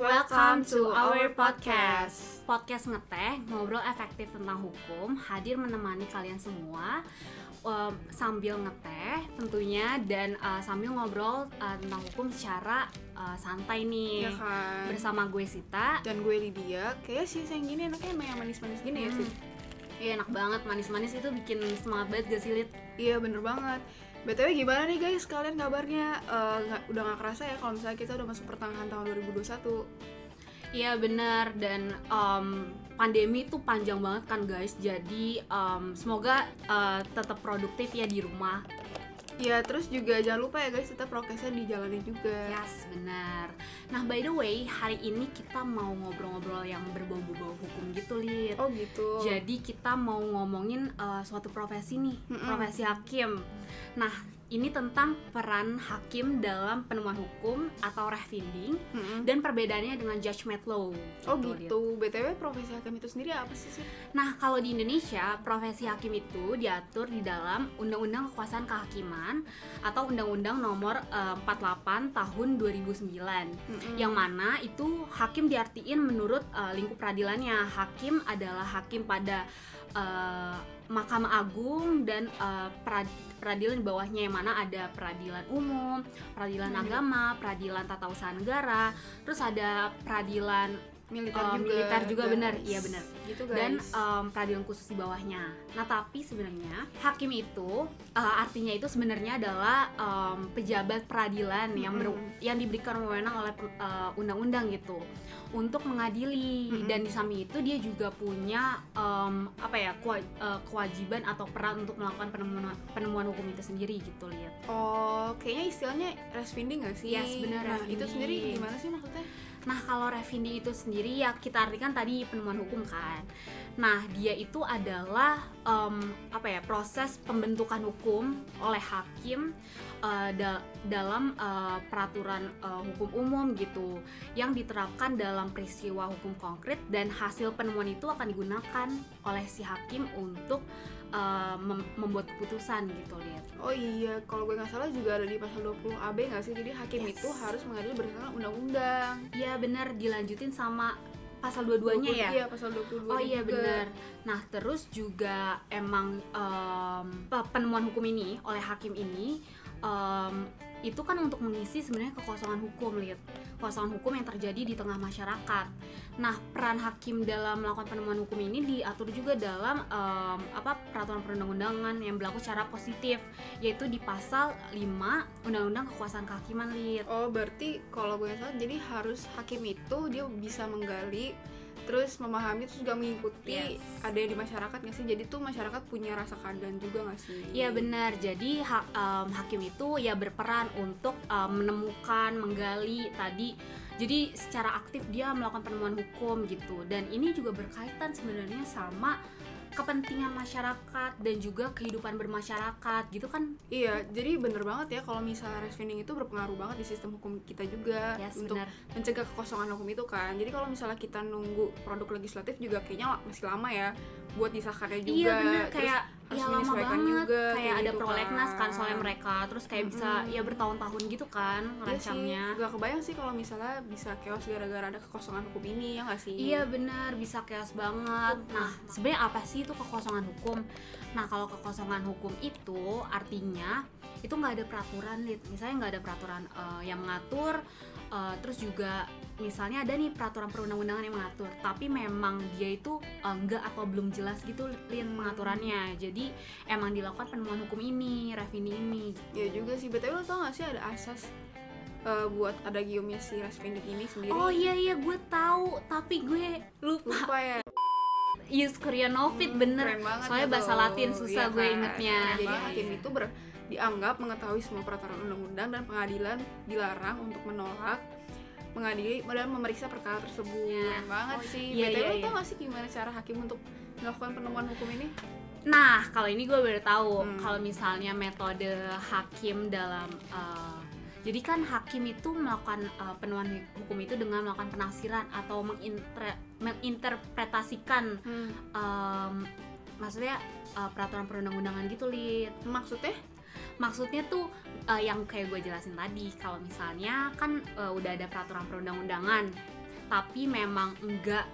Welcome to our podcast. Podcast ngeteh, ngobrol efektif tentang hukum, hadir menemani kalian semua um, sambil ngeteh tentunya dan uh, sambil ngobrol uh, tentang hukum secara uh, santai nih. Ya kan. Bersama gue Sita. Dan gue Lydia. Kayak sih yang gini enaknya emang yang manis-manis gini ya Hmm. sih. Iya enak banget, manis-manis itu bikin semangat banget gak sih Lid? Iya bener banget. BTW gimana nih guys kalian kabarnya? Eh, nggak- udah gak kerasa ya kalau misalnya kita udah masuk pertengahan tahun 2021 Iya benar dan um, pandemi itu panjang banget kan guys. Jadi um, semoga uh, tetap produktif ya di rumah. Ya terus juga jangan lupa ya guys tetap prokesnya dijalanin juga Yes, benar. Nah, by the way, hari ini kita mau ngobrol-ngobrol yang berbau-bau hukum gitu, Lid. Oh gitu Jadi kita mau ngomongin uh, suatu profesi nih, Mm-mm. profesi hakim. Nah, ini tentang peran hakim dalam penemuan hukum atau refinding Mm-mm. dan perbedaannya dengan judgment law. Oh Lid. gitu BTW profesi hakim itu sendiri apa sih sih? Nah, kalau di Indonesia, profesi hakim itu diatur di dalam Undang-Undang Kekuasaan Kehakiman atau Undang-Undang Nomor eh, 48 Tahun 2009. Mm-mm. Yang mana itu hakim diartiin menurut eh, lingkup peradilannya. Hakim adalah hakim pada eh, Mahkamah Agung dan perad- peradilan di bawahnya yang mana ada peradilan umum, peradilan Hmm. agama, peradilan tata usaha negara, terus ada peradilan militer eh, juga militer juga guys. benar, iya benar gitu guys dan em, peradilan khusus di bawahnya. Nah, tapi sebenarnya hakim itu eh, artinya itu sebenarnya adalah em, pejabat peradilan yang ber- yang diberikan wewenang oleh eh, undang-undang gitu untuk mengadili Mm-mm. dan di samping itu dia juga punya em, apa ya eh, kewajiban atau peran untuk melakukan penemuan penemuan hukum itu sendiri gitu lihat. Oh, kayaknya istilahnya refinding gak sih? Yes, benar, Nah, itu sendiri gimana sih maksudnya? Nah, kalau refinding itu sendiri ya kita artikan tadi penemuan hukum kan. Nah, dia itu adalah em, apa ya proses pembentukan hukum oleh hakim eh, da- dalam eh, peraturan eh, hukum umum gitu yang diterapkan dalam peristiwa hukum konkret dan hasil penemuan itu akan digunakan oleh si hakim untuk eh, mem- membuat keputusan gitu lihat. Oh iya, kalau gue nggak salah juga ada di pasal 20 AB nggak sih? Jadi hakim Yes. itu harus mengadili berdasarkan undang-undang. Iya benar dilanjutin sama pasal dua-duanya ya. Iya, pasal 22 Oh iya benar. Nah terus juga emang em, pe- penemuan hukum ini oleh hakim ini em, itu kan untuk mengisi sebenarnya kekosongan hukum lihat kekosongan hukum yang terjadi di tengah masyarakat. Nah peran hakim dalam melakukan penemuan hukum ini diatur juga dalam em, apa peraturan perundang-undangan yang berlaku secara positif yaitu di pasal 5 Undang-Undang Kekuasaan Kehakiman lihat. Oh, berarti kalau gue salah jadi harus hakim itu dia bisa menggali terus memahami terus juga mengikuti Yes. ada di masyarakat nggak sih? Jadi tuh masyarakat punya rasa keadilan juga nggak sih? Iya benar. Jadi ha- em, hakim itu ya berperan untuk em, menemukan, menggali tadi. Jadi secara aktif dia melakukan penemuan hukum gitu. Dan ini juga berkaitan sebenarnya sama kepentingan masyarakat dan juga kehidupan bermasyarakat gitu kan. Iya, jadi bener banget ya kalau misalnya refinding itu berpengaruh banget di sistem hukum kita juga Yes, untuk benar. mencegah kekosongan hukum itu kan. Jadi kalau misalnya kita nunggu produk legislatif juga kayaknya masih lama ya buat disahkannya juga. Iya benar Terus kayak harus ya lama menyesuaikan banget juga, kayak kayak ada gitu prolegnas kan kan. soalnya mereka terus kayak bisa Mm-mm. ya bertahun-tahun gitu kan Iya rancangnya. gak kebayang sih kalau misalnya bisa chaos gara-gara ada kekosongan hukum ini ya gak sih? Iya benar bisa chaos banget. Nah sebenarnya apa sih itu kekosongan hukum? Nah kalau kekosongan hukum itu artinya itu nggak ada peraturan, Lid. Misalnya nggak ada peraturan eh, yang mengatur, eh, terus juga misalnya ada nih peraturan perundang-undangan yang mengatur, tapi memang dia itu eh, nggak atau belum jelas gitu, Lid, pengaturannya. Jadi emang dilakukan penemuan hukum ini, refinding ini. Gitu. Iya juga sih, BTW lo tau gak sih ada asas eh, buat ada giumnya si refinding ini sendiri? Oh iya iya gue tahu, tapi gue lupa. Lupa ya? Use Koreanovid bener. Keren banget Soalnya ya bahasa. Latin susah Iya gue kan? ingetnya. Nah, jadi Iya, hakim itu ber- dianggap mengetahui semua peraturan undang-undang dan pengadilan dilarang untuk menolak mengadili dan memeriksa perkara tersebut. Keren banget Oh, sih. iya, BTW iya, iya. tau gak sih gimana cara hakim untuk melakukan penemuan hukum ini? Nah, kalau ini gue baru tahu Hmm. kalau misalnya metode hakim dalam eh, jadi kan hakim itu melakukan eh, penemuan hukum itu dengan melakukan penafsiran atau menginter- menginterpretasikan em, maksudnya eh, peraturan perundang-undangan gitu, Lid. Maksudnya? Maksudnya tuh eh, yang kayak gue jelasin tadi kalau misalnya kan eh, udah ada peraturan perundang-undangan tapi memang enggak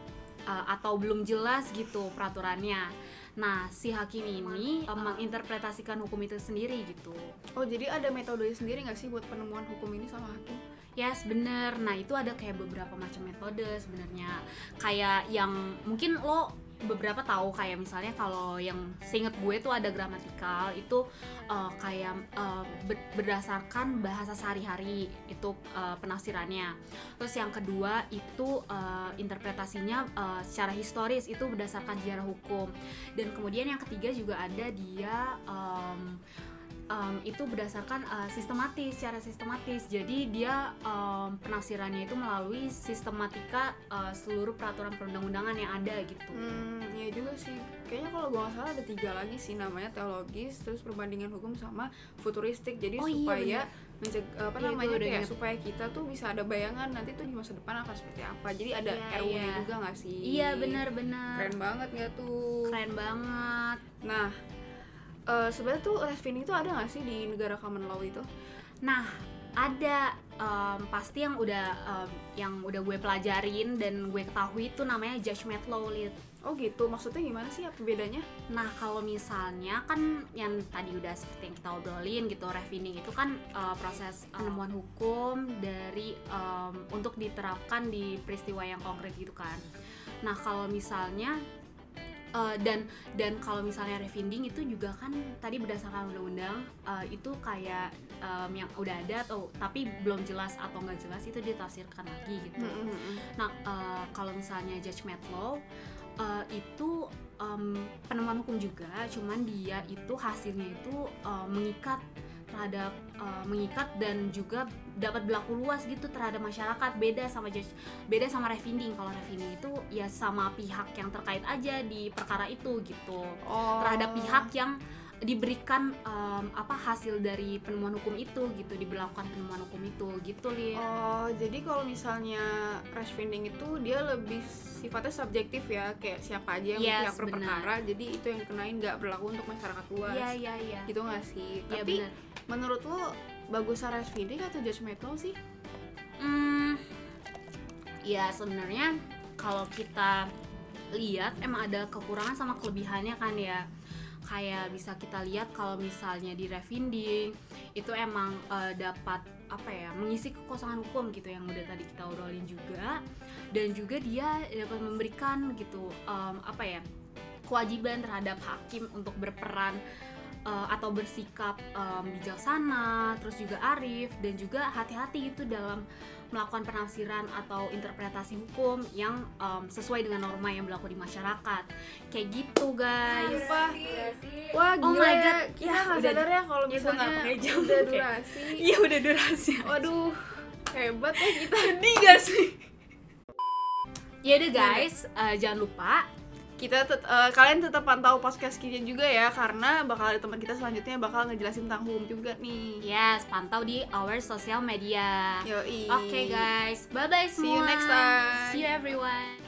uh, atau belum jelas gitu peraturannya. Nah, si hakim ini uh, menginterpretasikan hukum itu sendiri gitu. Oh, jadi ada metode sendiri nggak sih buat penemuan hukum ini sama hakim? Yes, bener. Nah, itu ada kayak beberapa macam metode sebenarnya. Kayak yang mungkin lo beberapa tahu kayak misalnya kalau yang seinget gue tuh ada gramatikal itu uh, kayak uh, berdasarkan bahasa sehari-hari itu uh, penafsirannya. Terus yang kedua itu uh, interpretasinya uh, secara historis itu berdasarkan sejarah hukum. Dan kemudian yang ketiga juga ada dia um, um, itu berdasarkan uh, sistematis secara sistematis. Jadi dia um, penafsirannya itu melalui sistematika uh, seluruh peraturan perundang-undangan yang ada gitu. Hmm iya juga sih. Kayaknya kalau gue salah ada tiga lagi sih namanya teologis terus perbandingan hukum sama futuristik. Jadi Oh, iya, supaya menceg apa Iya, namanya kayak supaya kita tuh bisa ada bayangan nanti tuh di masa depan akan seperti apa. Jadi ada Iya, RU-nya iya. juga nggak sih? Iya benar-benar keren banget nggak tuh? Keren banget. Nah eh, sebenarnya tuh revinding itu ada nggak sih di negara common law itu Nah, ada em, pasti yang udah em, yang udah gue pelajarin dan gue ketahui itu namanya judgment law Lid. oh gitu maksudnya gimana sih apa bedanya Nah, kalau misalnya kan yang tadi udah seperti yang kita obrolin gitu, refining itu kan eh, proses penemuan hukum dari em, untuk diterapkan di peristiwa yang konkret gitu kan. Nah, kalau misalnya eh, dan dan kalau misalnya refinding itu juga kan tadi berdasarkan undang-undang eh, itu kayak em, yang udah ada atau tapi belum jelas atau nggak jelas itu ditafsirkan lagi gitu. Nah, eh, kalau misalnya judgment law eh, itu em, penemuan hukum juga, cuman dia itu hasilnya itu eh, mengikat terhadap eh, mengikat dan juga dapat berlaku luas gitu terhadap masyarakat. Beda sama judge beda sama refinding kalau refinding itu ya sama pihak yang terkait aja di perkara itu gitu. Oh. Terhadap pihak yang diberikan em, apa hasil dari penemuan hukum itu gitu diberlakukan penemuan hukum itu gitu li Oh, jadi kalau misalnya revinding itu dia lebih sifatnya subjektif ya, kayak siapa aja yang Yes, pihak berperkara, jadi itu yang kenain nggak berlaku untuk masyarakat luas. iya iya iya Gitu nggak sih? Iya, Tapi bener. menurut lo bagus revinding atau judgmental sih? Hmm, ya sebenarnya kalau kita lihat emang ada kekurangan sama kelebihannya kan ya kayak bisa kita lihat kalau misalnya di refinding itu emang eh, dapat apa ya mengisi kekosongan hukum gitu yang udah tadi kita obrolin juga. Dan juga dia dapat memberikan gitu em, apa ya kewajiban terhadap hakim untuk berperan eh, atau bersikap em, bijaksana, terus juga arif dan juga hati-hati gitu dalam melakukan penafsiran atau interpretasi hukum yang em, sesuai dengan norma yang berlaku di masyarakat. Kayak gitu, guys. Sumpah. Wah, Oh gila my ya. God. Kita Ya, nggak udah- sadar ya kalau ya, misalnya jam. udah durasi. Iya udah durasi. Waduh, hebat ya kita. Sedih gak sih? Ya udah guys, eh, jangan lupa Kita tet- eh, kalian tetap pantau podcast kita juga ya karena bakal ada teman kita selanjutnya bakal ngejelasin tentang hukum juga nih. yes pantau di our social media. Yoi. Oke guys, bye bye semua. See you next time. See you everyone.